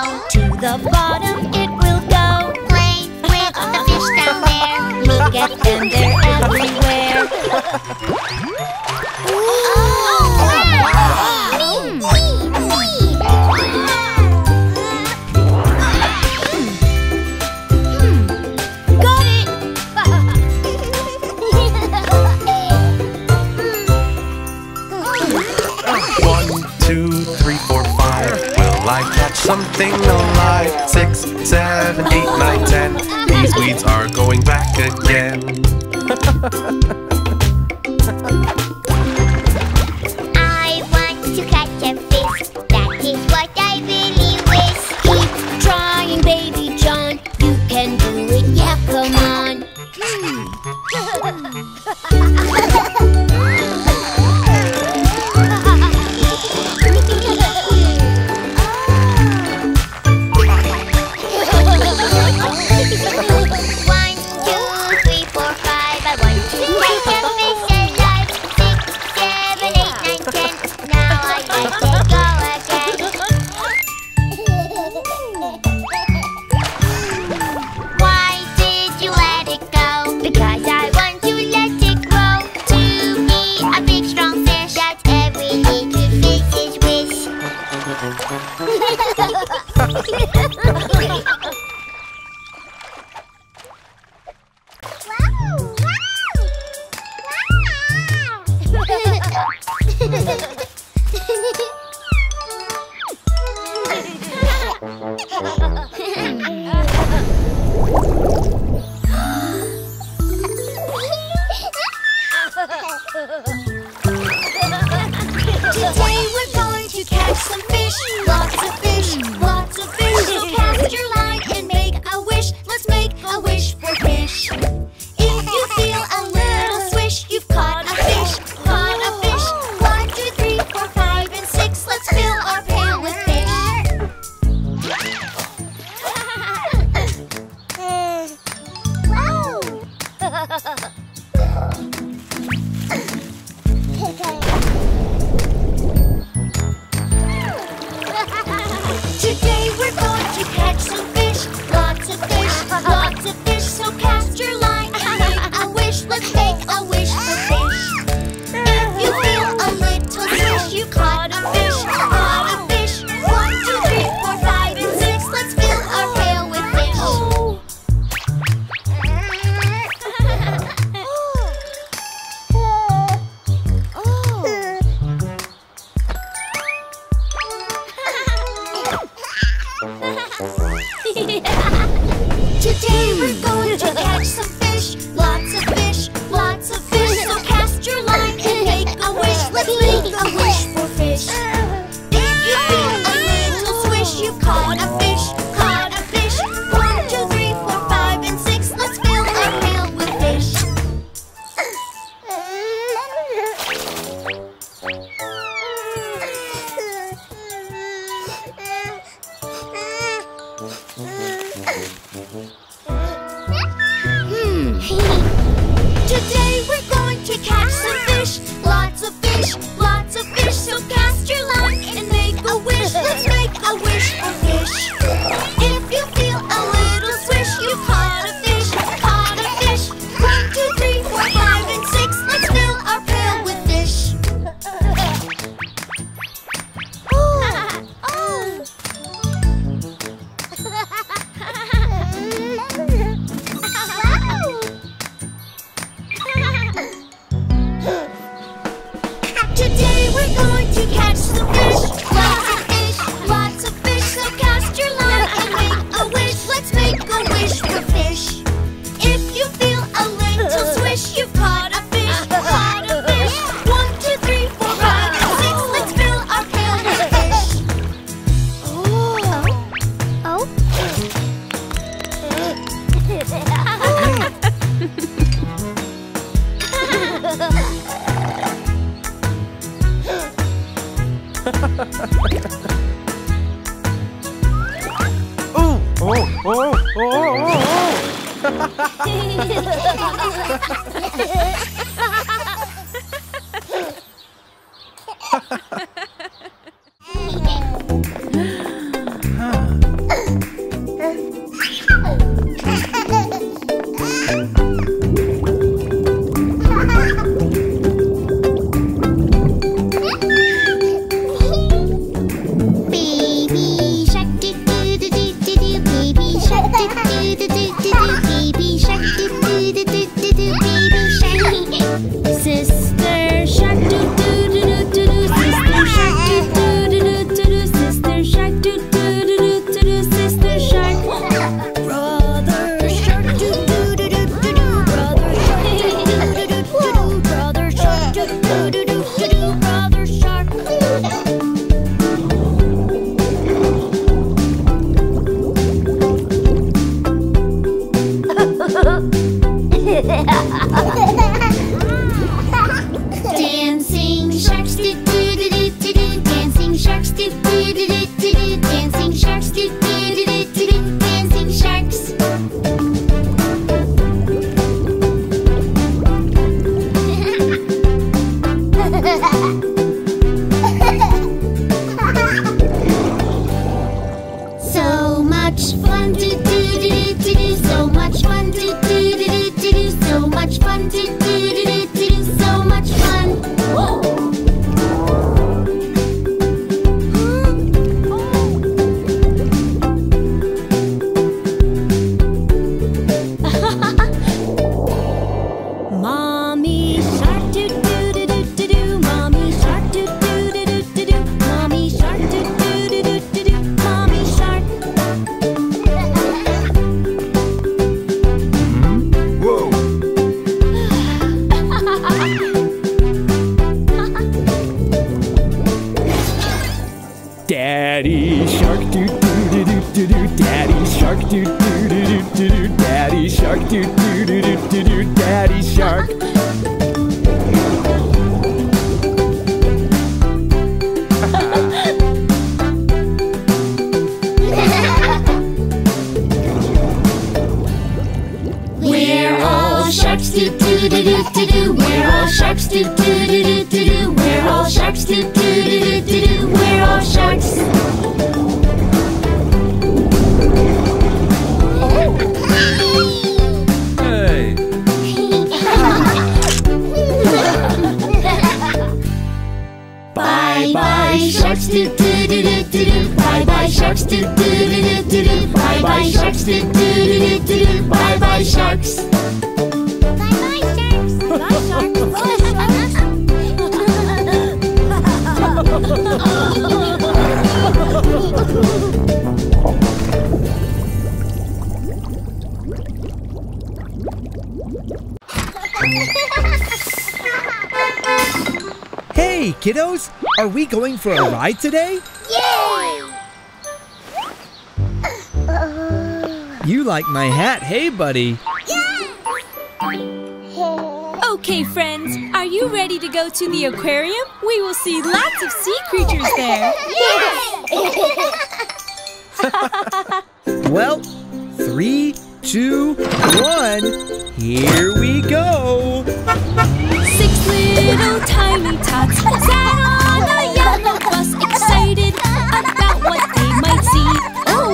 To the bottom it will go. Play with the fish down there. Look at them, they're everywhere. something alive. Six, seven, eight, nine, ten. These weeds are going back again. Today we're going to catch some 어, 어, 어, 어. 어. Daddy Shark. We're all sharks, do do do do do do. We're all sharks, do do do do do do. We're all sharks, do do do do do. We're all sharks. Bye sharks do do do do do do. Bye bye sharks do do do do do do. Bye bye sharks do do do do do do. Bye bye sharks. Bye bye sharks. Bye bye sharks. Hey, kiddos! Are we going for a ride today? Yay! You like my hat, hey buddy? Yeah. Okay friends, are you ready to go to the aquarium? We will see lots of sea creatures there. Yes! well, three, two, one, here we go! Six little tiny tots sat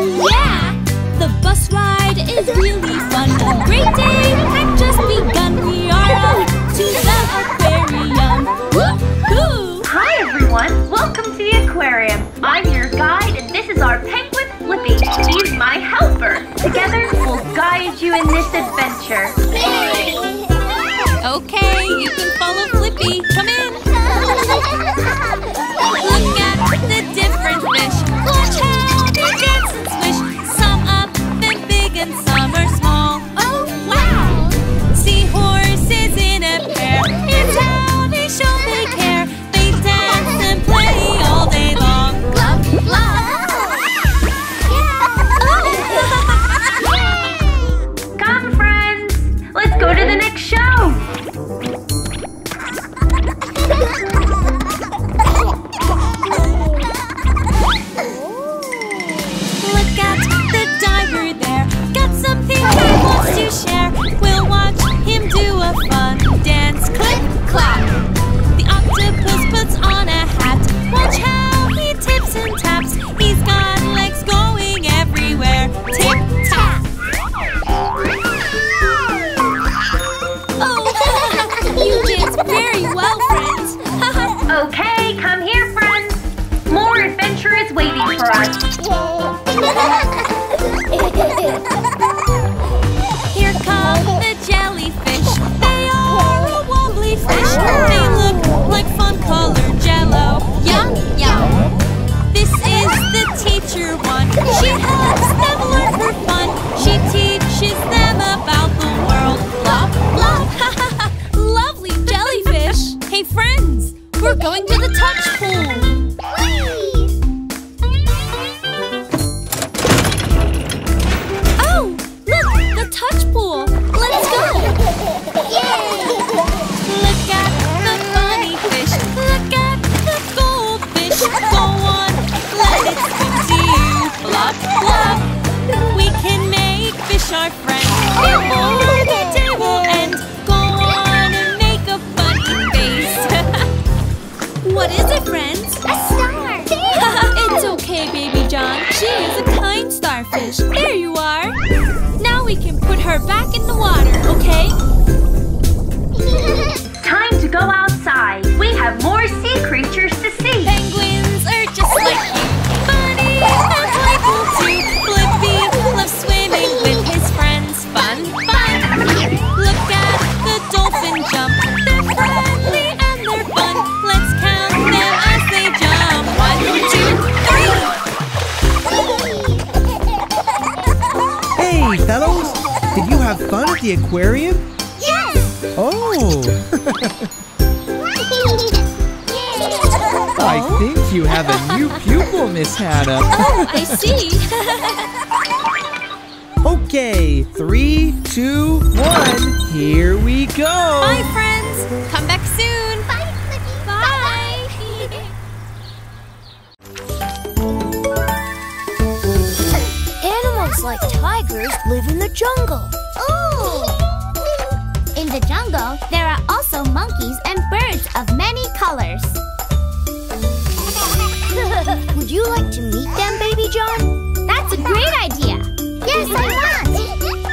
yeah! The bus ride is really fun. A great day We're going to the touch pool! fish. There you are. Now we can put her back in the water, okay? the aquarium? Yes! Oh! I think you have a new pupil, Miss Hannah. oh, I see. okay, three, two, one, here we go. Bye, friends. Come back soon. Bye, Bye. Animals like tigers live in the jungle. In the jungle, there are also monkeys and birds of many colors. Would you like to meet them, Baby John? That's a great idea! Yes, I want!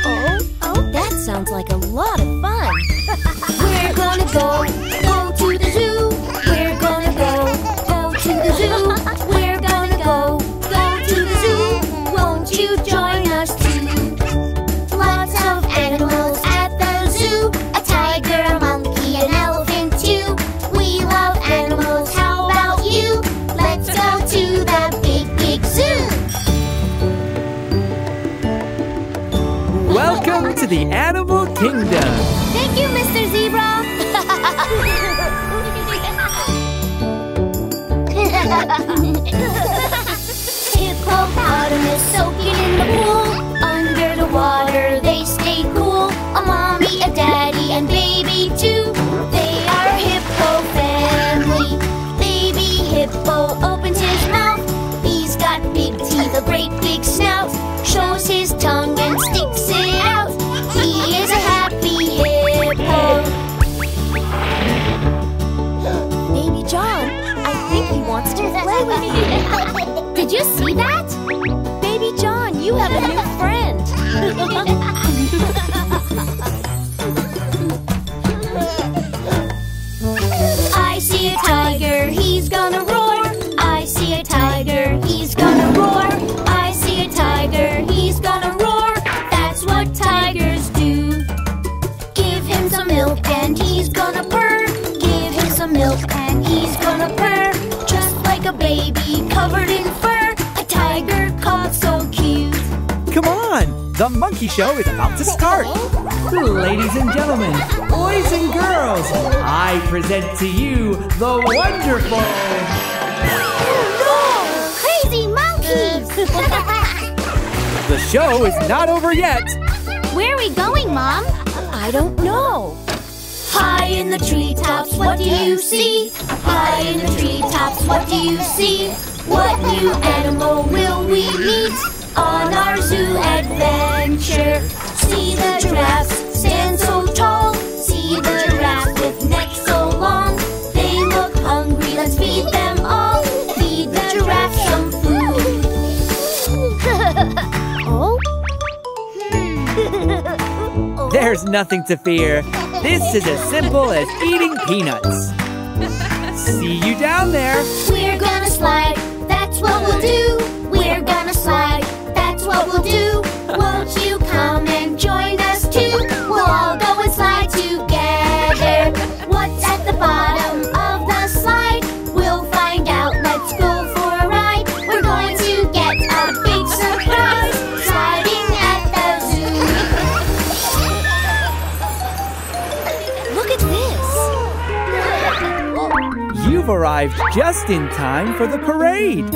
Oh, oh, that sounds like a lot of fun. We're gonna go Welcome to the Animal Kingdom. Thank you, Mr. Zebra. Hippopotamus soaking in the pool. Baby covered in fur. A tiger so cute. Come on, the monkey show is about to start. Ladies and gentlemen, boys and girls, I present to you the wonderful. no! Crazy monkeys! The show is not over yet. Where are we going, Mom? I don't know. High in the treetops, what do you see? High in the treetops, what do you see? What new animal will we meet on our zoo adventure? See the giraffes stand so tall. See the giraffe with neck so long. They look hungry, let's feed them all. Feed the giraffe some food. oh? There's nothing to fear. This is as simple as eating peanuts. See you down there. We're gonna slide, that's what we'll do. We're gonna slide, that's what we'll do. Won't you come and join us arrived just in time for the parade.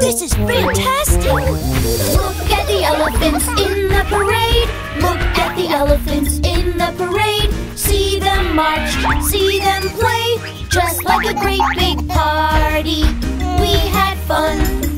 This is fantastic! Look at the elephants in the parade. Look at the elephants in the parade. See them march, see them play, just like a great big party. We had fun